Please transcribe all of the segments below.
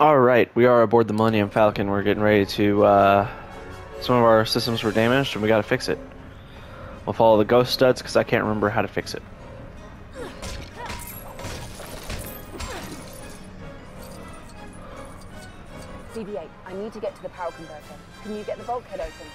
All right, we are aboard the Millennium Falcon. We're getting ready to. Uh, some of our systems were damaged, and we got to fix it. We'll follow the ghost studs because I can't remember how to fix it. BB-8, I need to get to the power converter. Can you get the bulkhead open?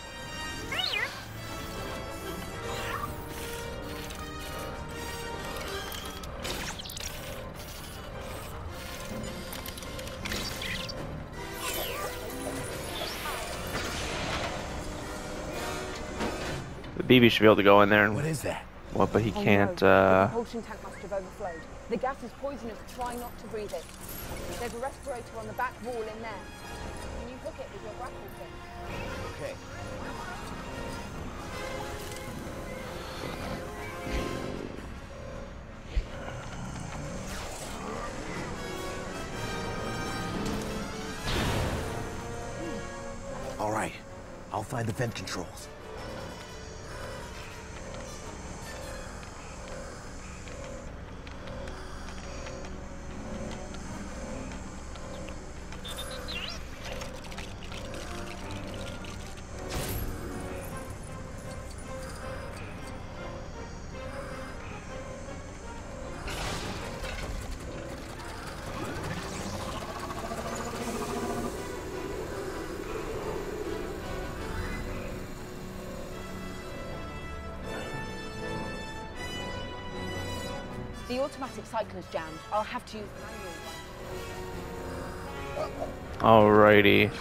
BB should be able to go in there and What is that? what, but he Oh, can't. no. Uh, The propulsion tank must have overflowed. The gas is poisonous. Try not to breathe it. There's a respirator on the back wall in there. Can you hook it with your grapple thing? Okay. All right. I'll find the vent controls. The automatic cycler's jammed. I'll have to use the manual alrighty.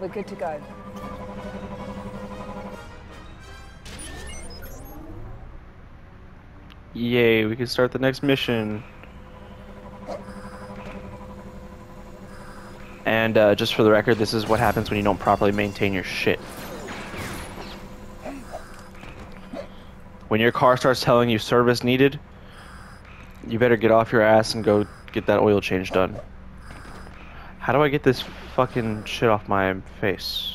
We're good to go. Yay, we can start the next mission. And uh, just for the record, this is what happens when you don't properly maintain your shit. When your car starts telling you service needed, you better get off your ass and go get that oil change done. How do I get this fucking shit off my face?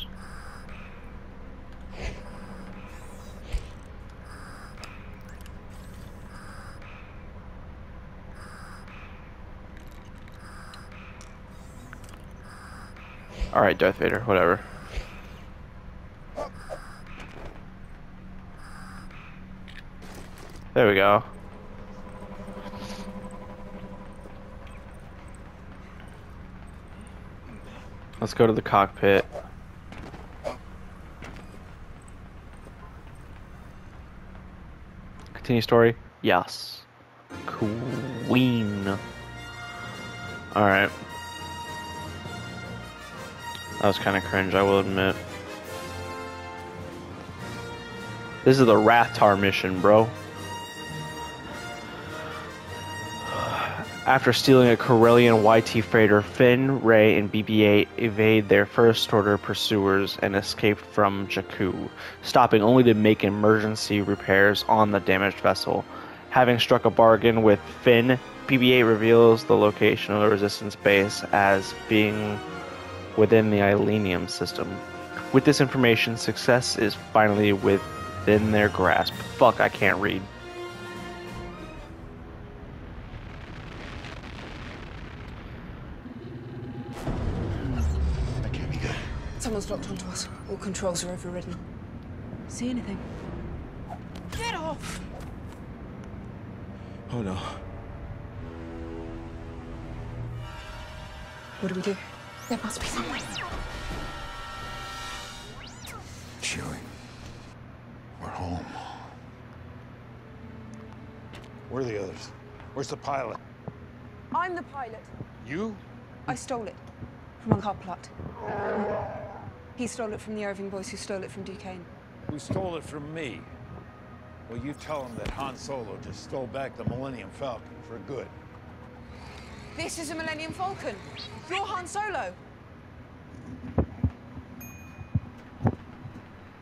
Alright, Darth Vader, whatever. There we go. Let's go to the cockpit. Continue story? Yes. Queen. Alright. That was kind of cringe, I will admit. This is the Rathtar mission, bro. After stealing a Corellian YT freighter, Finn, Rey, and BB-8 evade their first order pursuers and escape from Jakku, stopping only to make emergency repairs on the damaged vessel. Having struck a bargain with Finn, BB-8 reveals the location of the Resistance base as being within the Ileenium system. With this information, success is finally within their grasp. Fuck, I can't read. That can't be good. Someone's locked onto us. All controls are overridden. See anything? Get off! Oh no. What do we do? There must be somewhere. Chewie. We're home. Where are the others? Where's the pilot? I'm the pilot. You? I stole it from Unkar Plutt. He stole it from the Irving boys who stole it from Ducain. Who stole it from me? Well, you tell him that Han Solo just stole back the Millennium Falcon for good. This is a Millennium Falcon. You're Han Solo.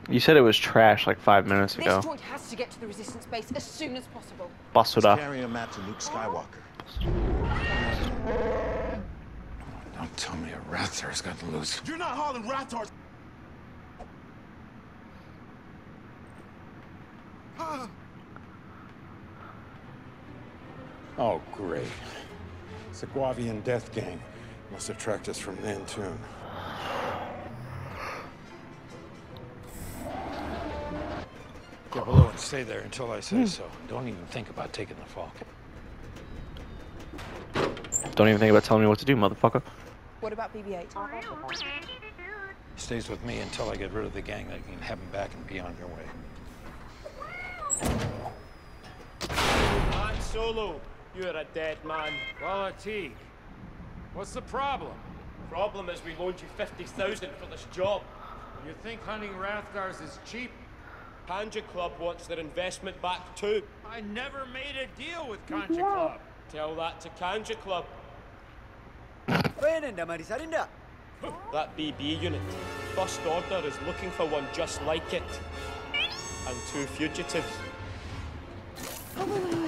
You said it was trash like five minutes This ago. droid has to get to the resistance base as soon as possible. Basura. Carry a map to Luke Skywalker. Don't tell me a Rathtar's got loose. You're not hauling Rathtars. Oh, great. It's the Guavian death gang. Must have tracked us from Nantoon. Go below and stay there until I say hmm. so. Don't even think about taking the Falk. Don't even think about telling me what to do, motherfucker. What about BB-8? Stays with me until I get rid of the gang. I can have him back and be on your way. Han Solo, you're a dead man. Bala-Tik. What's the problem? Problem is we loaned you 50,000 for this job. You think hunting Rathtars is cheap? Kanjiklub wants their investment back too. I never made a deal with Kanjiklub. Tell that to Kanjiklub. That BB unit. First Order is looking for one just like it. And two fugitives. Oh,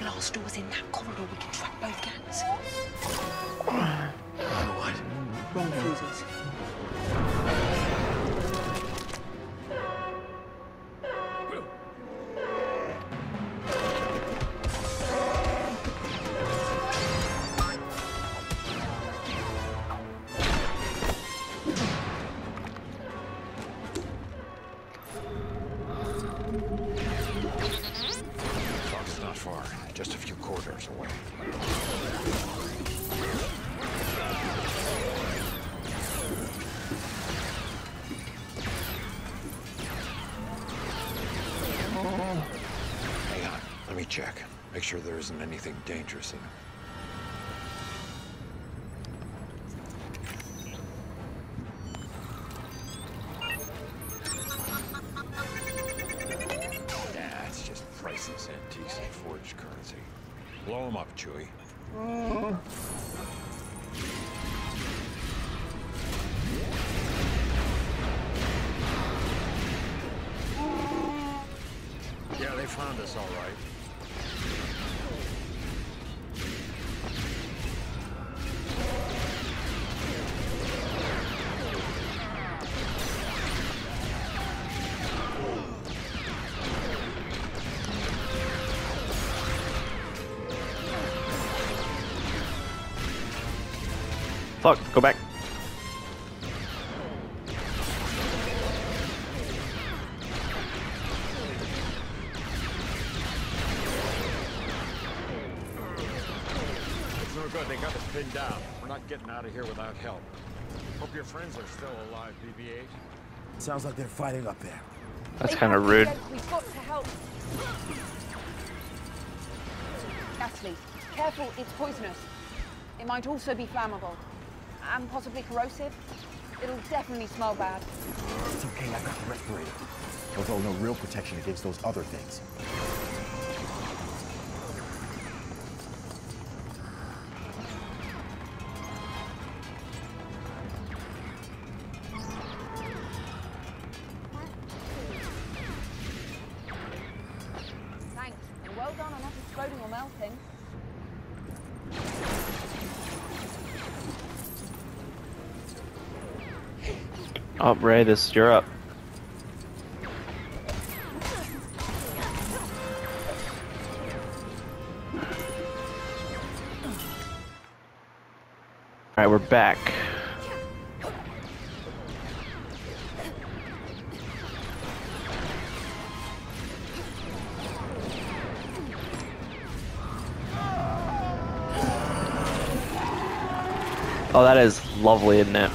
blast doors in that corridor, we can track both gangs. What? Wrong fuses. Corridors away. Hang on. Let me check. Make sure there isn't anything dangerous in good. They got us pinned down. We're not getting out of here without help. Hope your friends are still alive, BB-8. Sounds like they're fighting up there. That's kind of rude. escape. We've got to help. Natalie, careful, it's poisonous. It might also be flammable. And possibly corrosive. It'll definitely smell bad. It's okay, I've got the respirator. Although no real protection against those other things. This you're up. All right, we're back. Oh, that is lovely, isn't it?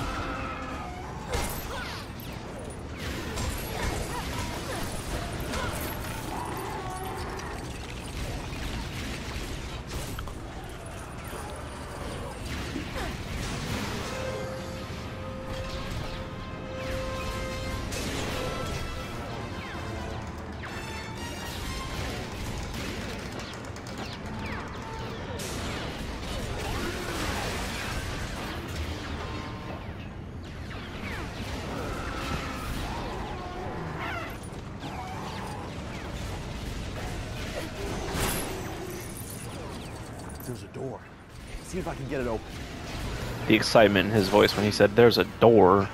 Excitement in his voice when he said, "There's a door."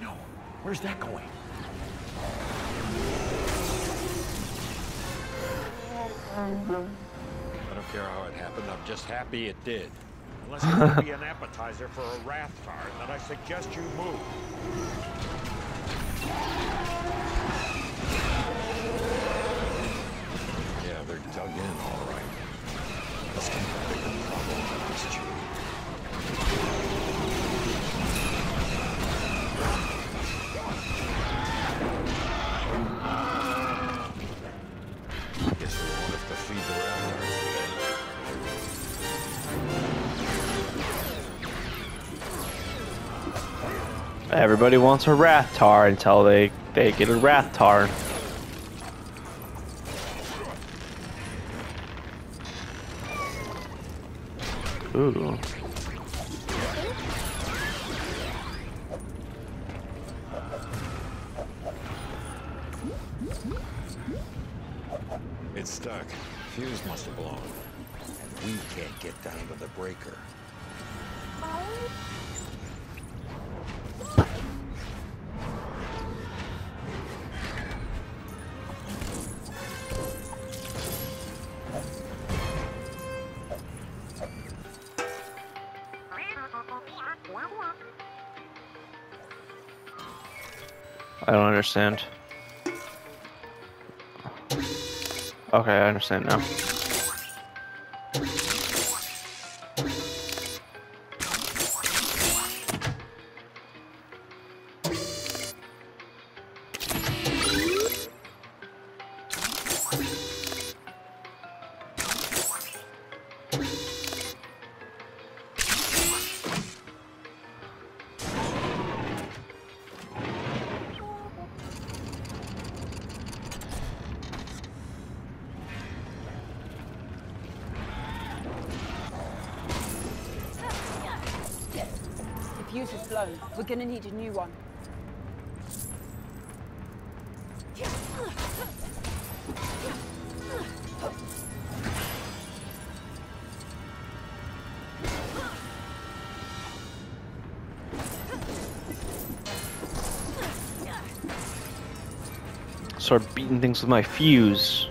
No. Where's that going? I don't care how it happened. I'm just happy it did. Unless it would be an appetizer for a Rathtar, then I suggest you move. Everybody wants a Rathtar until they they get a Rathtar. Ooh. Understand. Okay, I understand now. Is blown. We're gonna need a new one. Start beating things with my fuse.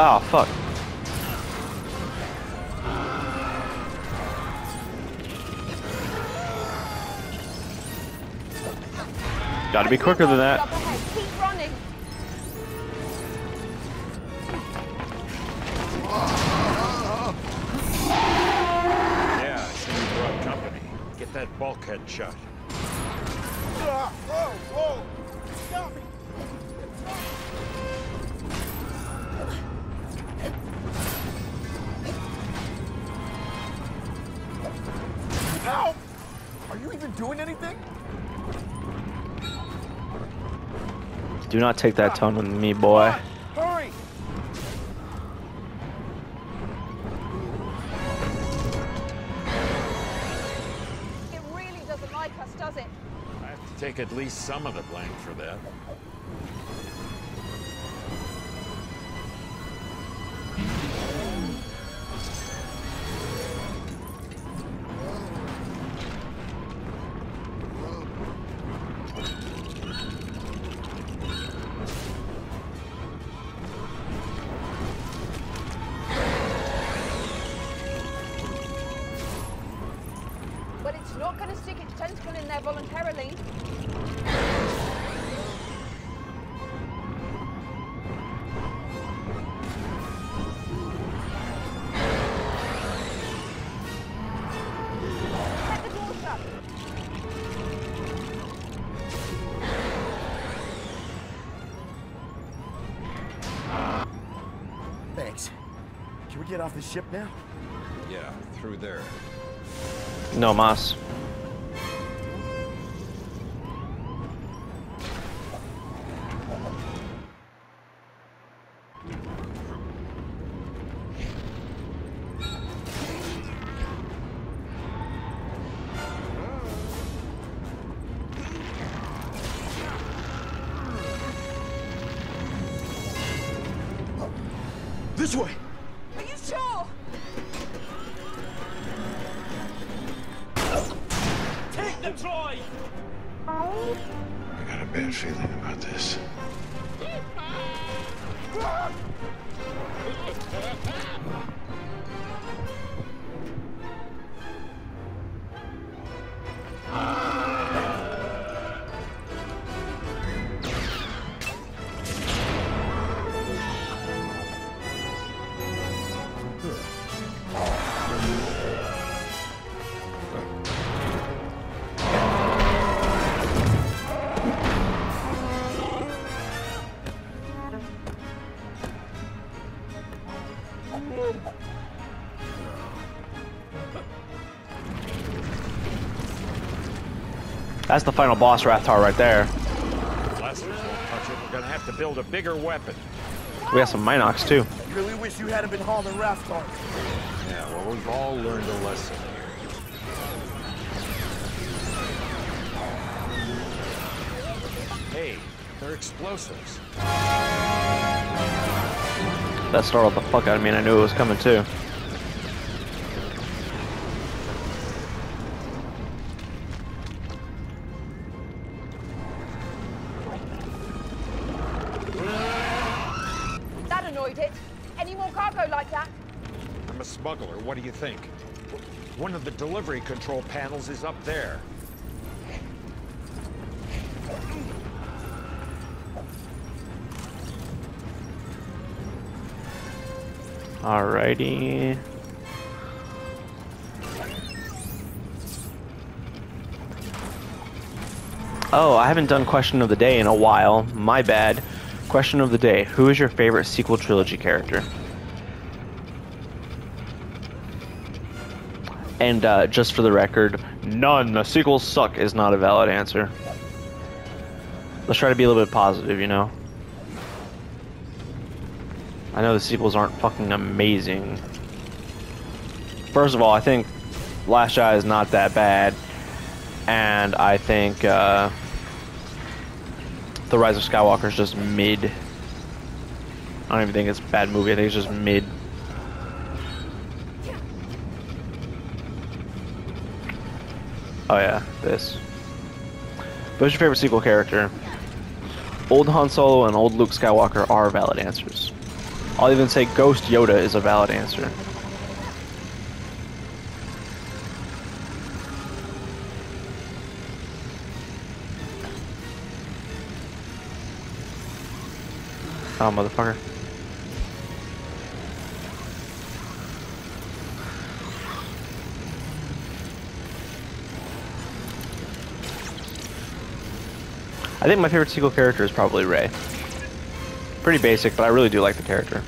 Oh fuck. Gotta be quicker than that. Do not take that tone with me, boy. Hurry! It really doesn't like us, does it? I have to take at least some of the blame for that. people in there voluntarily. Thanks. Can we get off the ship now? Yeah, through there. No mas. Take the Troy! I got a bad feeling about this. That's the final boss Rathtar right there. Blasters won't touch it. We're gonna have to build a bigger weapon. We got some Mynocks too. Really wish you hadn't been hauling Rathtar. Yeah, well, we've all learned a lesson here. Hey, they're explosives. That startled the fuck out of me and I knew it was coming too. That annoyed it. Any more cargo like that? I'm a smuggler. What do you think? One of the delivery control panels is up there. Alrighty. Oh, I haven't done question of the day in a while. My bad. Question of the day. Who is your favorite sequel trilogy character? And uh, just for the record, none. The sequels suck is not a valid answer. Let's try to be a little bit positive, you know? I know the sequels aren't fucking amazing. First of all, I think Last Jedi is not that bad, and I think uh, The Rise of Skywalker is just mid. I don't even think it's a bad movie. I think it's just mid. Oh yeah, this. What's your favorite sequel character? Old Han Solo and old Luke Skywalker are valid answers. I'll even say Ghost Yoda is a valid answer. Oh, motherfucker. I think my favorite sequel character is probably Rey. Pretty basic, but I really do like the character.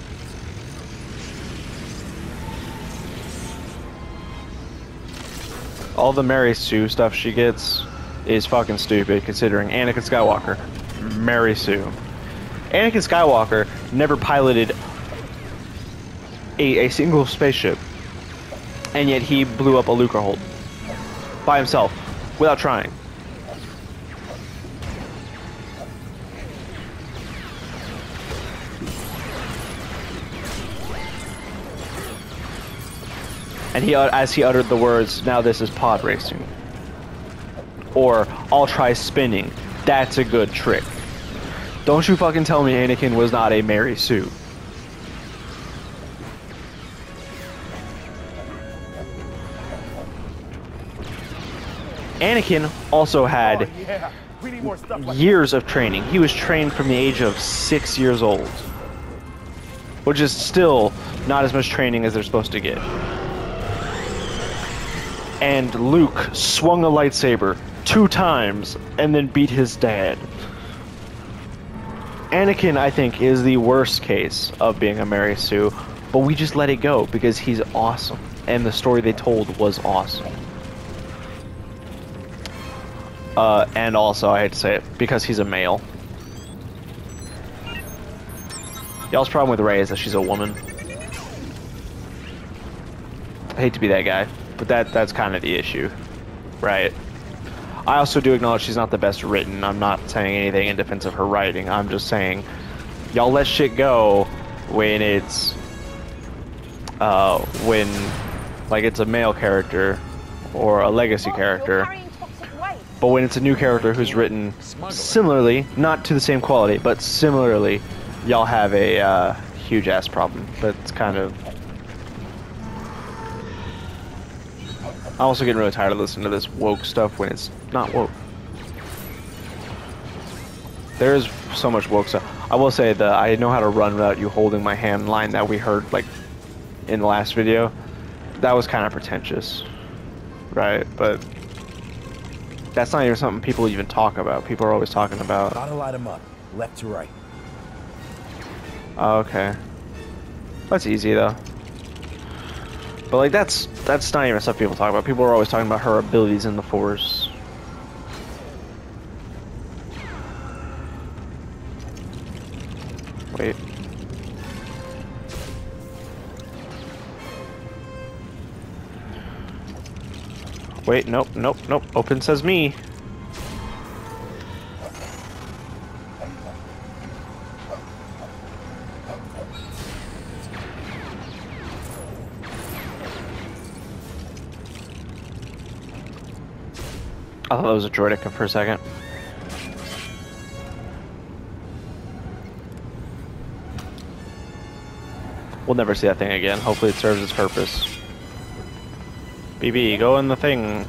All the Mary Sue stuff she gets is fucking stupid, considering Anakin Skywalker, Mary Sue. Anakin Skywalker never piloted a, a single spaceship, and yet he blew up a Lucrehulk by himself, without trying. And he, as he uttered the words, "Now this is pod racing," or "I'll try spinning." That's a good trick. Don't you fucking tell me Anakin was not a Mary Sue. Anakin also had Oh, yeah. We need more stuff like years of training. He was trained from the age of six years old, which is still not as much training as they're supposed to get. And Luke swung a lightsaber two times and then beat his dad. Anakin, I think, is the worst case of being a Mary Sue. But we just let it go because he's awesome, and the story they told was awesome. Uh, and also, I hate to say it, because he's a male. Y'all's problem with Rey is that she's a woman. I hate to be that guy, but that that's kind of the issue, right? I also do acknowledge she's not the best written. I'm not saying anything in defense of her writing. I'm just saying, y'all let shit go when it's uh, when like it's a male character or a legacy character. carrying toxic waste. But when it's a new character who's written similarly, not to the same quality, but similarly, y'all have a uh, huge ass problem. That's kind of. I'm also getting really tired of listening to this woke stuff when it's not woke. There is so much woke stuff. I will say that I know how to run without you holding my hand line that we heard like in the last video. That was kind of pretentious, right? But that's not even something people even talk about. People are always talking about. Gotta light them up, left to right. Oh, okay. That's easy though. But like that's that's not even stuff people talk about. People are always talking about her abilities in the force. Wait, nope, nope, nope. Open says me. I thought that was a droideka for a second. We'll never see that thing again. Hopefully it serves its purpose. BB, go in the thing.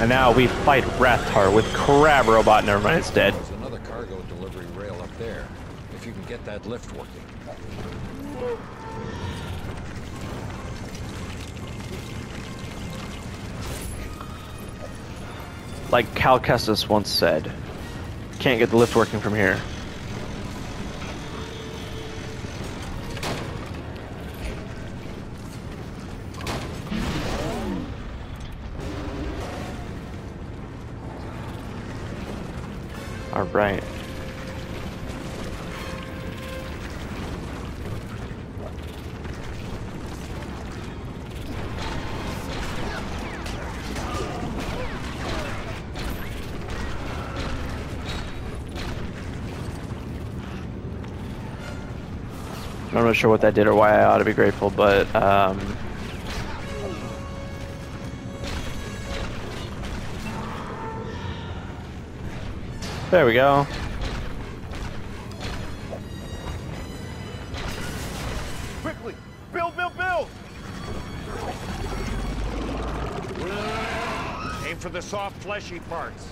And now we fight Rathtar with Crab Robot. Never mind, it's dead. There's another cargo delivery rail up there. If you can get that lift working. Like Cal Kestis once said, can't get the lift working from here. Sure what that did or why I ought to be grateful, but um, there we go. Quickly! Build, build, build! Aim for the soft, fleshy parts.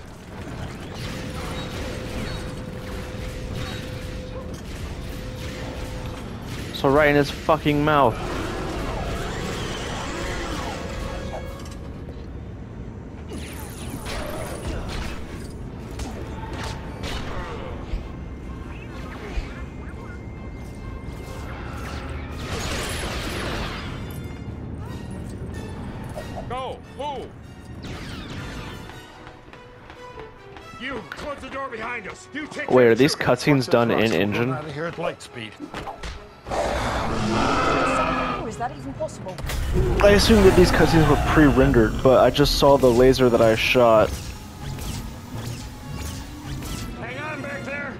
So right in his fucking mouth. Go! Move! You, close the door behind us. You take Wait, are these Sugar. cutscenes done in engine? out of here at light speed. Is that even possible? I assume that these cutscenes were pre-rendered, but I just saw the laser that I shot. Hang on back there!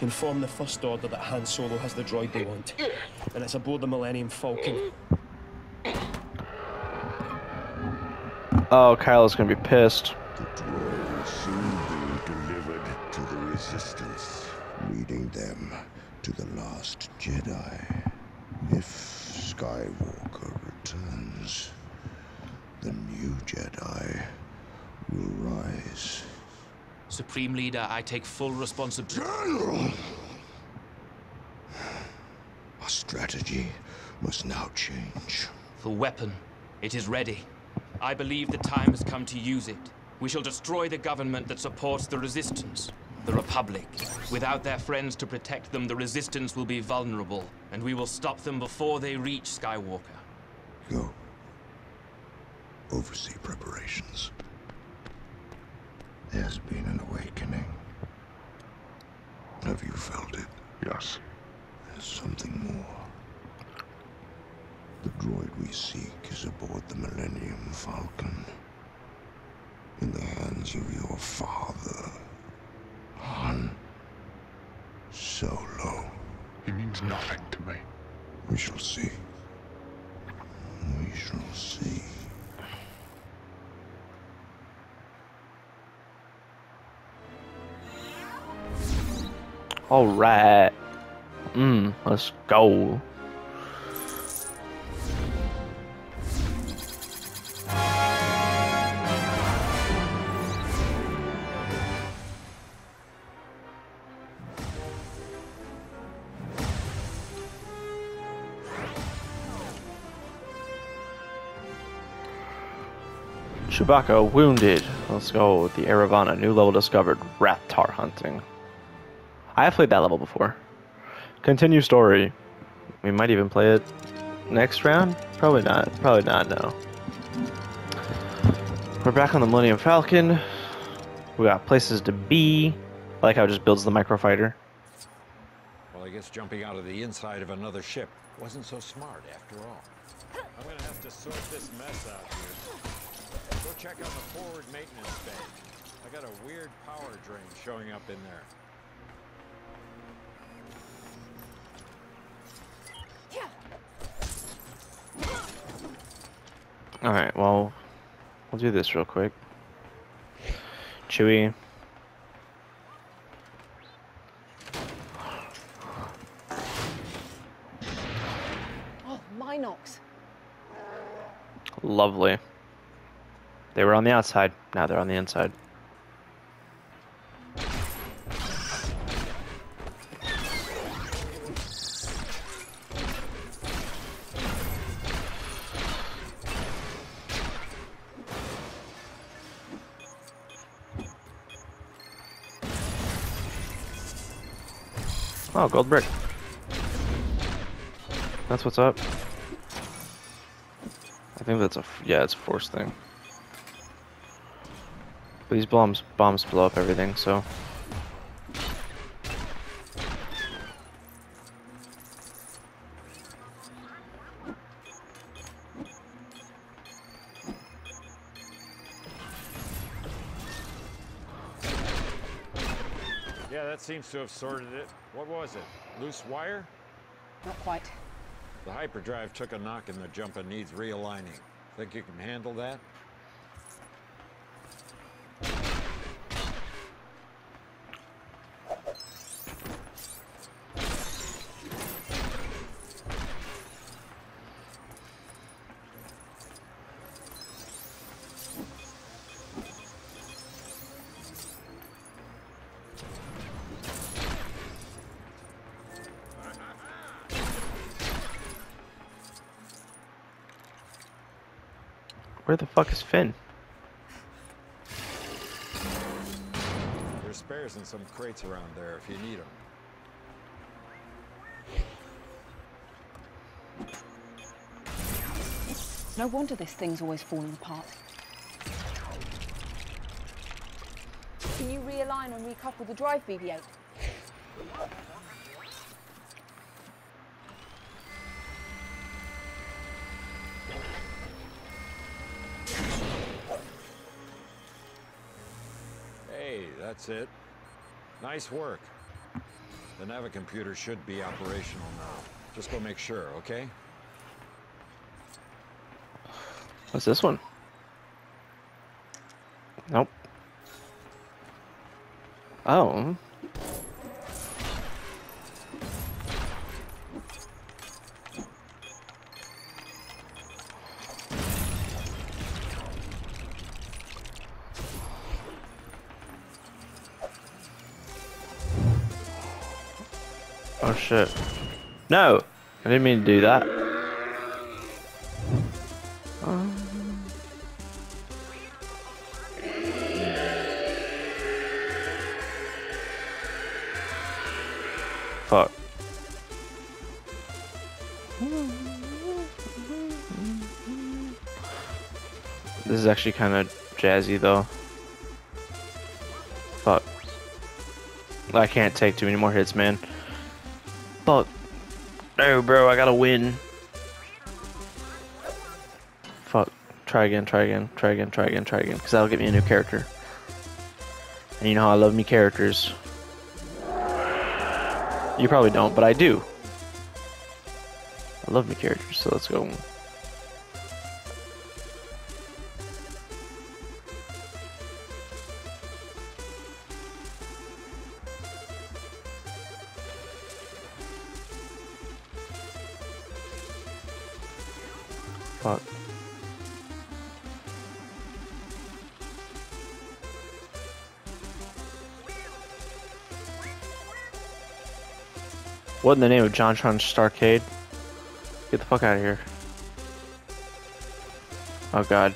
Inform the First Order that Han Solo has the droid they want. And it's aboard the Millennium Falcon. Oh, Kylo's gonna be pissed. Jedi. If Skywalker returns, the new Jedi will rise. Supreme Leader, I take full responsibility. General! Our strategy must now change. The weapon. It is ready. I believe the time has come to use it. We shall destroy the government that supports the Resistance. The Republic. Without their friends to protect them, the Resistance will be vulnerable, and we will stop them before they reach Skywalker. Go. Oversee preparations. There's been an awakening. Have you felt it? Yes. There's something more. The droid we seek is aboard the Millennium Falcon. In the hands of your father, Han Solo. He means nothing to me. We shall see. We shall see. All right. Mm, let's go. Chewbacca wounded. Let's go with the Eravana. New level discovered. Rathtar hunting. I have played that level before. Continue story. We might even play it next round. Probably not. Probably not. No. We're back on the Millennium Falcon. We got places to be. I like how it just builds the microfighter. Well, I guess jumping out of the inside of another ship wasn't so smart after all. I'm gonna have to sort this mess out here. Go check out the forward maintenance bay. I got a weird power drain showing up in there. Alright, well, we'll do this real quick. Chewie. Oh, Mynocks. Lovely. They were on the outside. Now they're on the inside. Oh, gold brick. That's what's up. I think that's a yeah, it's a force thing. But these bombs bombs blow up everything, so Yeah, that seems to have sorted it. What was it? Loose wire? Not quite. The hyperdrive took a knock and the jumper needs realigning. Think you can handle that? Where the fuck is Finn? There's spares in some crates around there if you need them. No wonder this thing's always falling apart. Can you realign and recouple the drive, BB-8? That's it. Nice work. The Navicomputer should be operational now. Just go make sure, okay? What's this one? Nope. Oh. Shit. No! I didn't mean to do that. Fuck. This is actually kind of jazzy though. Fuck. I can't take too many more hits, man. Fuck. No, bro, I gotta win. Fuck. Try again, try again, try again, try again, try again. Because that'll get me a new character. And you know how I love me characters. You probably don't, but I do. I love me characters, so let's go. What in the name of John Tron Starcade? Get the fuck out of here. Oh god.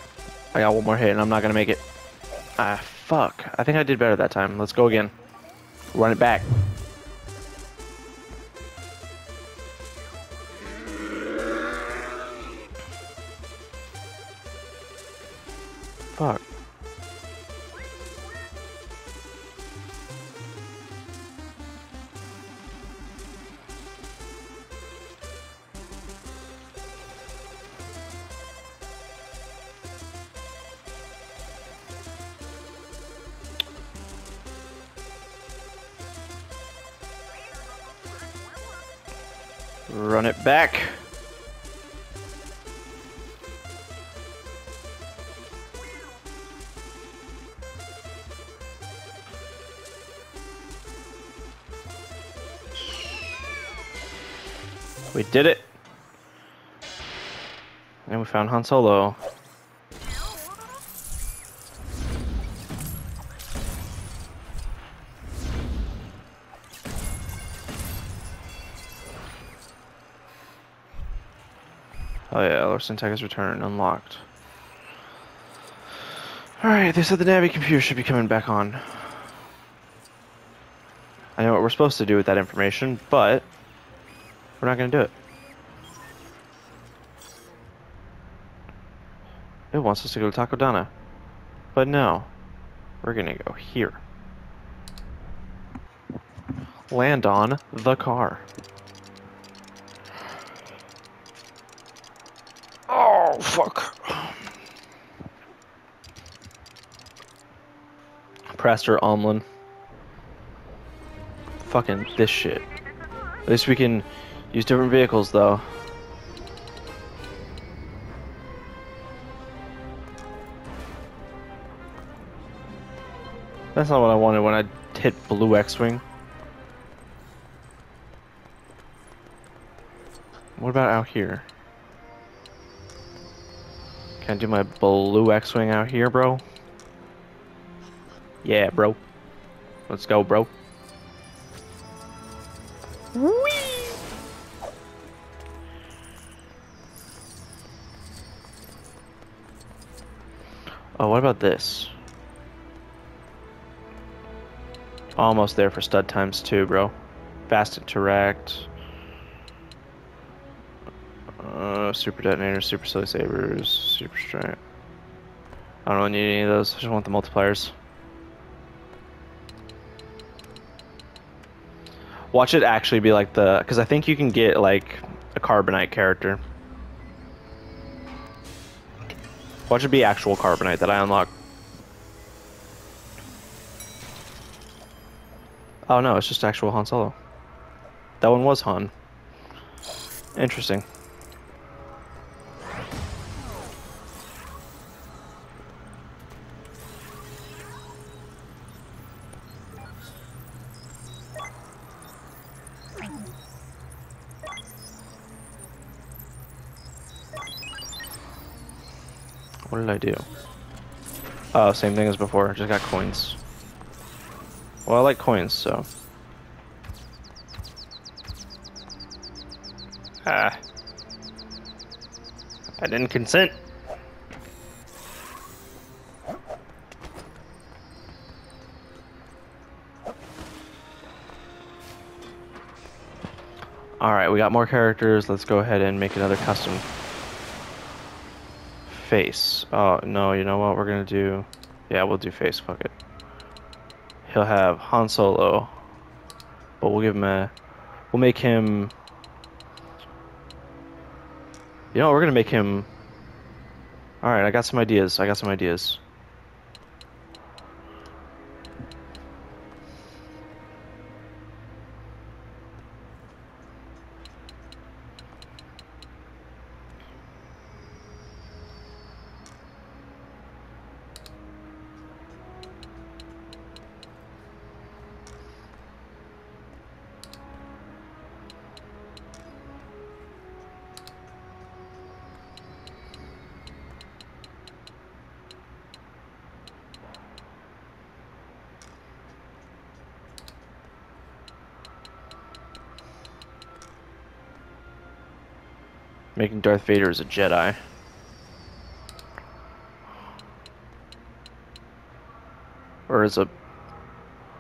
I got one more hit and I'm not gonna make it. Ah, fuck. I think I did better that time. Let's go again. Run it back. Fuck. Found Han Solo. Oh yeah, Lor San Tekka has returned, unlocked. Alright, they said the Navi computer should be coming back on. I know what we're supposed to do with that information, but we're not gonna do it. It wants us to go to Takodana. But no. We're gonna go here. Land on the car. Oh, fuck. Praster Ommlen. Fucking this shit. At least we can use different vehicles, though. That's not what I wanted when I hit blue X-Wing. What about out here? Can I do my blue X-Wing out here, bro? Yeah, bro. Let's go, bro. Oh, what about this? Almost there for stud times two, bro. Fast interact. Uh, super detonator, super silly sabers, super strength. I don't really need any of those. I just want the multipliers. Watch it actually be like the, because I think you can get like a carbonite character. Watch it be actual carbonite that I unlock. Oh no, it's just actual Han Solo. That one was Han. Interesting. What did I do? Oh, same thing as before. Just got coins. Well, I like coins, so. Ah. I didn't consent. Alright, we got more characters. Let's go ahead and make another custom face. Oh, no, you know what we're gonna do? Yeah, we'll do face, fuck it. He'll have Han Solo, but we'll give him a... We'll make him... You know we're gonna make him... Alright, I got some ideas. I got some ideas. Making Darth Vader as a Jedi. Or as a...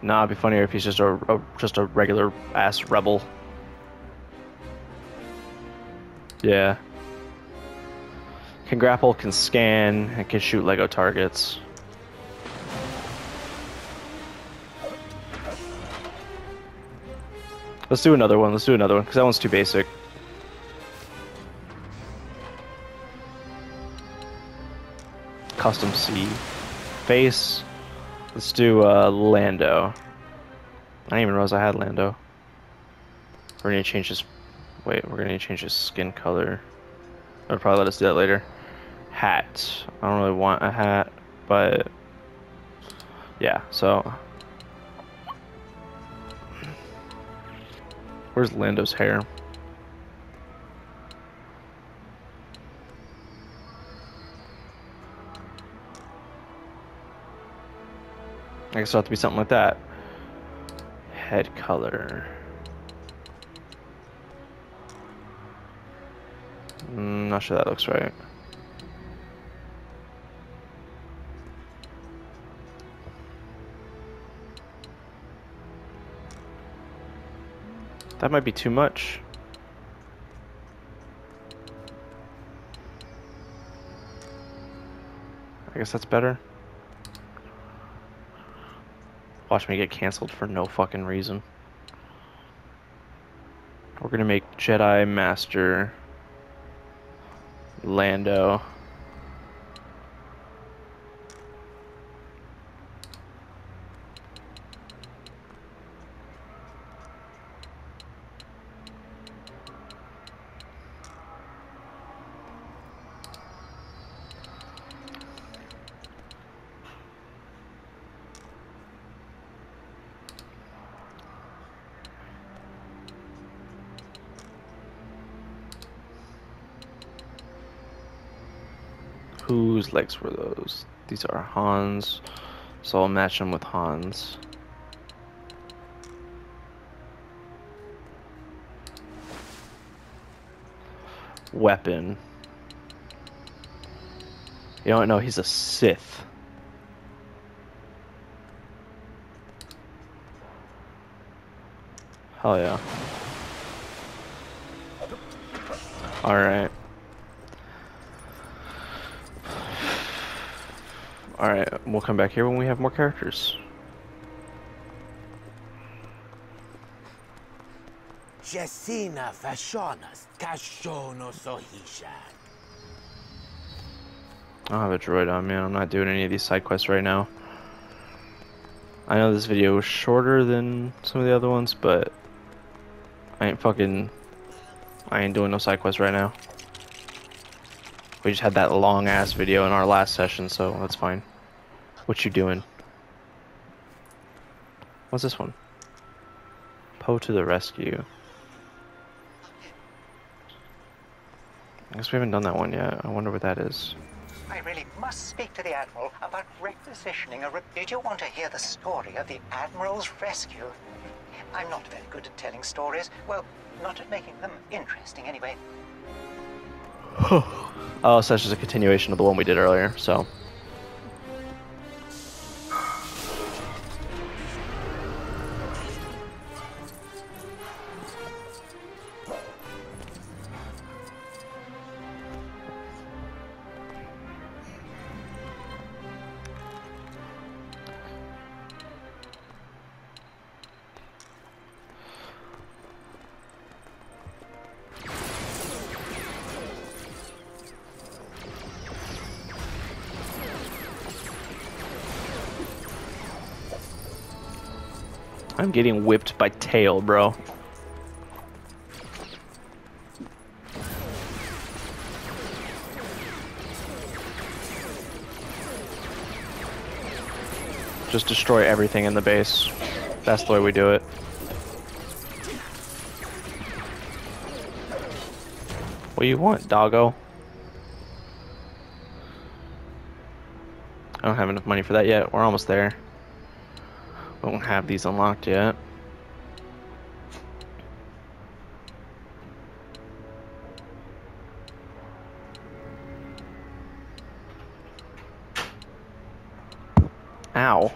Nah, it'd be funnier if he's just a, a just a regular ass rebel. Yeah. Can grapple, can scan, and can shoot Lego targets. Let's do another one. Let's do another one because that one's too basic. Custom C. Face. Let's do uh, Lando. I didn't even realize I had Lando. We're gonna change his. Wait, we're gonna change his skin color. I'll probably let us do that later. Hat. I don't really want a hat, but yeah. So Where's Lando's hair? I guess it'll have to be something like that. Head color. Mm, not sure that looks right. That might be too much. I guess that's better. Watch me get canceled for no fucking reason. We're gonna make Jedi Master Lando. Legs were those? These are Hans, so I'll match them with Hans. Weapon. You don't know he's a Sith. Hell yeah. Alright. Alright, we'll come back here when we have more characters. Fashonas, Kashono Sohisha. I don't have a droid on me. I'm not doing any of these side quests right now. I know this video was shorter than some of the other ones, but I ain't fucking. I ain't doing no side quests right now. We just had that long ass video in our last session, so that's fine. What you doing? What's this one? Poe to the rescue. I guess we haven't done that one yet. I wonder what that is. I really must speak to the Admiral about requisitioning a... Re- Did you want to hear the story of the Admiral's rescue? I'm not very good at telling stories. Well, not at making them interesting, anyway. oh, so that's just a continuation of the one we did earlier, so. Getting whipped by tail, bro. Just destroy everything in the base. That's the way we do it. What do you want, doggo? I don't have enough money for that yet. We're almost there. Don't have these unlocked yet. Ow.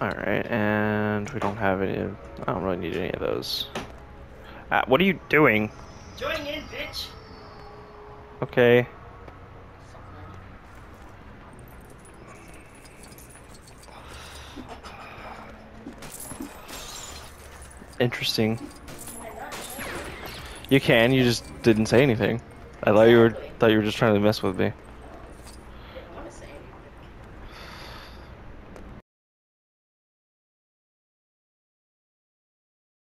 Alright, and we don't have any of, I don't really need any of those. Uh, what are you doing? Join in, bitch! Okay. Interesting. You can, you just didn't say anything. I thought you were thought you were just trying to mess with me.